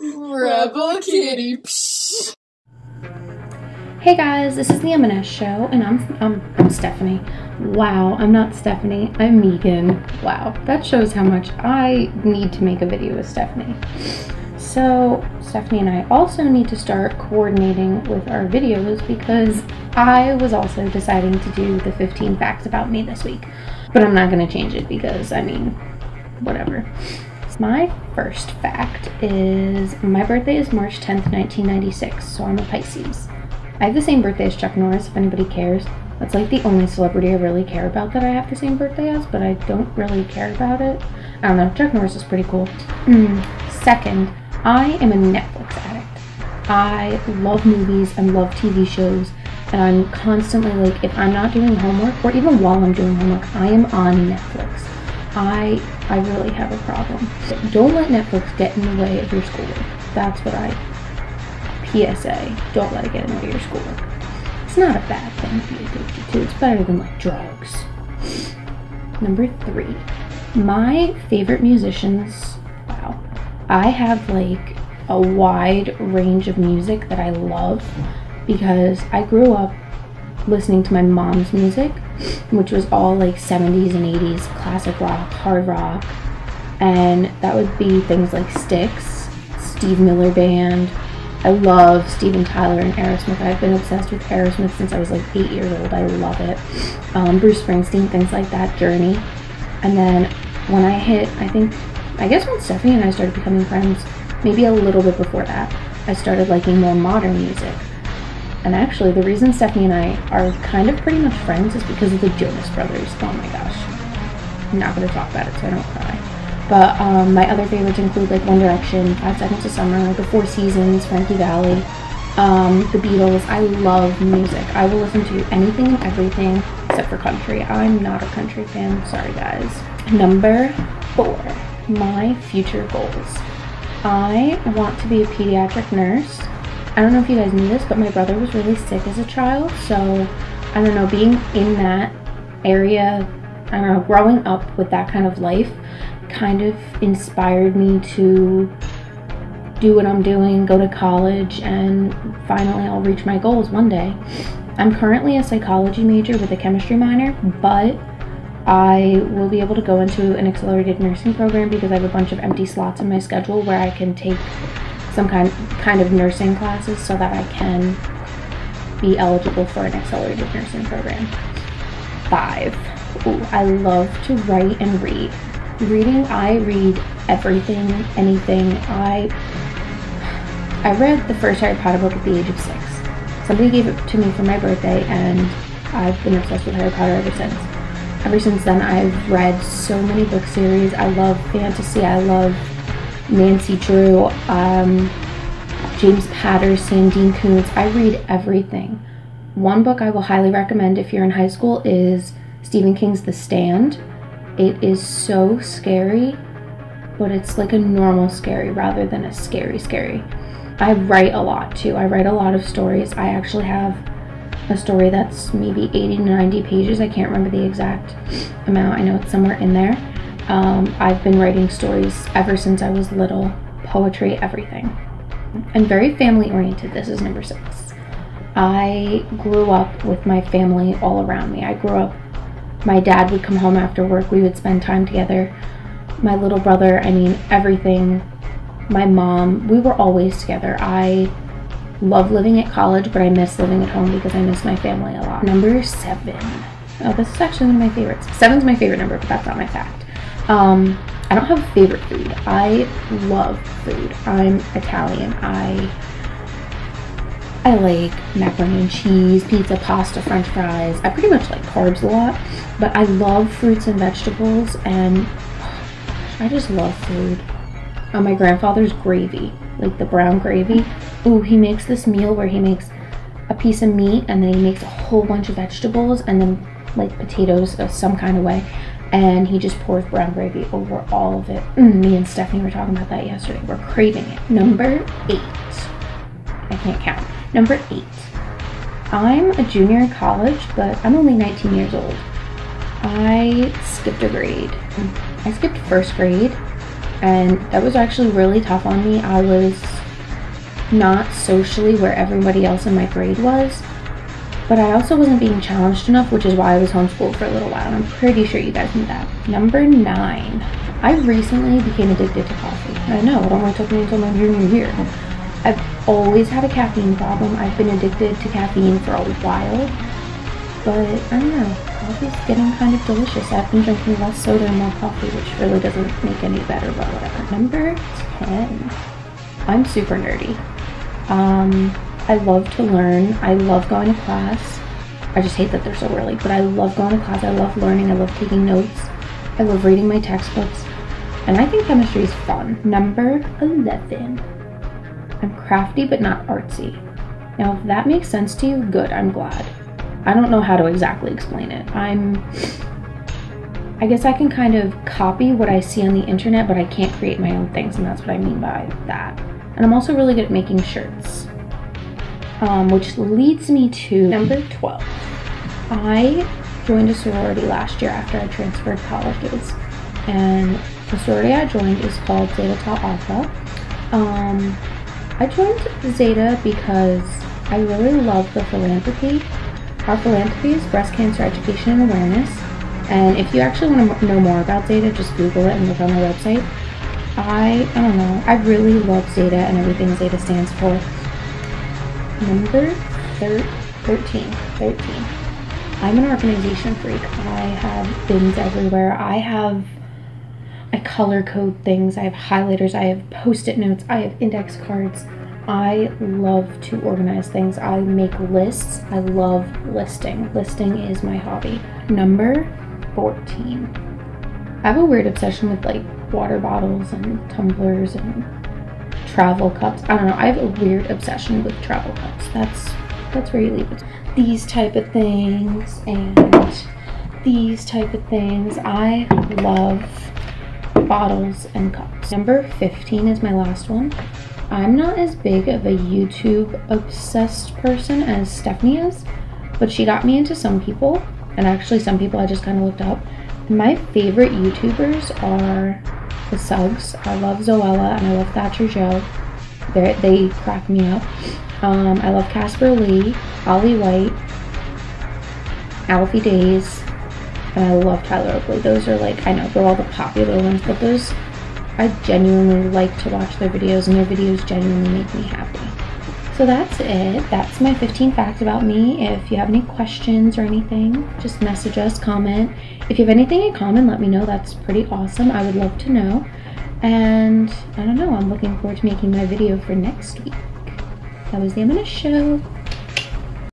Rebel Kitty. Psh. Hey guys, this is the M&S show, and I'm, I'm I'm Stephanie. Wow, I'm not Stephanie. I'm Megan. Wow, that shows how much I need to make a video with Stephanie. So Stephanie and I also need to start coordinating with our videos because I was also deciding to do the 15 facts about me this week, but I'm not going to change it because I mean, whatever. My first fact is my birthday is March 10th, 1996, so I'm a Pisces. I have the same birthday as Chuck Norris, if anybody cares. That's like the only celebrity I really care about that I have the same birthday as, but I don't really care about it. I don't know, Chuck Norris is pretty cool. Mm. Second, I am a Netflix addict. I love movies and love TV shows, and I'm constantly like, if I'm not doing homework, or even while I'm doing homework, I am on Netflix. I I really have a problem. Don't let Netflix get in the way of your schoolwork. That's what I PSA. Don't let it get in the way of your schoolwork. It's not a bad thing to be addicted to. It's better than like drugs. Number three. My favorite musicians. Wow. I have like a wide range of music that I love because I grew up listening to my mom's music, which was all like 70s and 80s classic rock, hard rock, and that would be things like Styx, Steve Miller Band. I love Steven Tyler and Aerosmith. I've been obsessed with Aerosmith since I was like eight years old. I love it. Um, Bruce Springsteen, things like that, Journey. And then when I hit, I think, I guess when Stephanie and I started becoming friends, maybe a little bit before that, I started liking more modern music. And actually, the reason Stephanie and I are kind of pretty much friends is because of the Jonas Brothers. Oh my gosh. I'm not going to talk about it so I don't cry. But um, my other favorites include like One Direction, Five Seconds of Summer, The Four Seasons, Frankie Valli, um, The Beatles. I love music. I will listen to anything and everything except for country. I'm not a country fan. Sorry, guys. Number four, my future goals. I want to be a pediatric nurse. I don't know if you guys knew this, but my brother was really sick as a child. So, I don't know, being in that area, I don't know, growing up with that kind of life kind of inspired me to do what I'm doing, go to college, and finally I'll reach my goals one day. I'm currently a psychology major with a chemistry minor, but I will be able to go into an accelerated nursing program because I have a bunch of empty slots in my schedule where I can take some kind kind of nursing classes so that I can be eligible for an accelerated nursing program. Five. Ooh, I love to write and read. Reading, I read everything, anything. I I read the first Harry Potter book at the age of six. Somebody gave it to me for my birthday, and I've been obsessed with Harry Potter ever since. Ever since then, I've read so many book series. I love fantasy. I love Nancy Drew, um, James Patterson, Dean Koontz. I read everything. One book I will highly recommend if you're in high school is Stephen King's The Stand. It is so scary, but it's like a normal scary rather than a scary scary. I write a lot too. I write a lot of stories. I actually have a story that's maybe 80 to 90 pages. I can't remember the exact amount. I know it's somewhere in there. Um, I've been writing stories ever since I was little, poetry, everything. I'm very family oriented. This is number six. I grew up with my family all around me. I grew up, my dad would come home after work, we would spend time together. My little brother, I mean, everything. My mom, we were always together. I love living at college, but I miss living at home because I miss my family a lot. Number seven. Oh, this is actually one of my favorites. Seven's my favorite number, but that's not my fact. Um, I don't have a favorite food. I love food. I'm Italian. I I like macaroni and cheese, pizza, pasta, french fries. I pretty much like carbs a lot, but I love fruits and vegetables and I just love food. Uh, my grandfather's gravy, like the brown gravy. Ooh, he makes this meal where he makes a piece of meat and then he makes a whole bunch of vegetables and then like potatoes of some kind of way and he just pours brown gravy over all of it. Mm, me and Stephanie were talking about that yesterday. We're craving it. Number eight. I can't count. Number eight. I'm a junior in college, but I'm only 19 years old. I skipped a grade. I skipped first grade And that was actually really tough on me. I was not socially where everybody else in my grade was. But I also wasn't being challenged enough, which is why I was homeschooled for a little while. And I'm pretty sure you guys knew that. Number nine. I recently became addicted to coffee. I know, it only took me until my junior year. I've always had a caffeine problem. I've been addicted to caffeine for a while. But I don't know, coffee's getting kind of delicious. I've been drinking less soda and more coffee, which really doesn't make any better, but whatever. Number 10. I'm super nerdy. Um, I love to learn. I love going to class. I just hate that they're so early, but I love going to class. I love learning. I love taking notes. I love reading my textbooks. And I think chemistry is fun. Number 11. I'm crafty but not artsy. Now, if that makes sense to you, good, I'm glad. I don't know how to exactly explain it. I'm. I guess I can kind of copy what I see on the internet, but I can't create my own things, and that's what I mean by that. And I'm also really good at making shirts. Um, which leads me to number 12. I joined a sorority last year after I transferred colleges. And the sorority I joined is called Zeta Tau Alpha. Um, I joined Zeta because I really love the philanthropy. Our philanthropy is breast cancer education and awareness. And if you actually want to know more about Zeta, just Google it and look on their website. I, I don't know, I really love Zeta and everything Zeta stands for. Number thir 13. 13. I'm an organization freak. I have bins everywhere. I have I color code things. I have highlighters. I have post-it notes. I have index cards. I love to organize things. I make lists. I love listing. Listing is my hobby. Number 14. I have a weird obsession with like water bottles and tumblers and travel cups. I don't know. I have a weird obsession with travel cups. That's that's where you leave it. These type of things and these type of things. I love bottles and cups. Number 15 is my last one. I'm not as big of a YouTube obsessed person as Stephanie is, but she got me into some people, and actually some people I just kind of looked up. My favorite YouTubers are the Suggs. I love Zoella and I love Thatcher Joe. They're, they crack me up. Um, I love Casper Lee, Oli White, Alfie Deyes, and I love Tyler Oakley. Those are like, I know they're all the popular ones, but those, I genuinely like to watch their videos and their videos genuinely make me happy. So that's it. That's my 15 facts about me. If you have any questions or anything, just message us, comment. If you have anything in common, let me know. That's pretty awesome. I would love to know. And I don't know, I'm looking forward to making my video for next week. That was the M&S Show.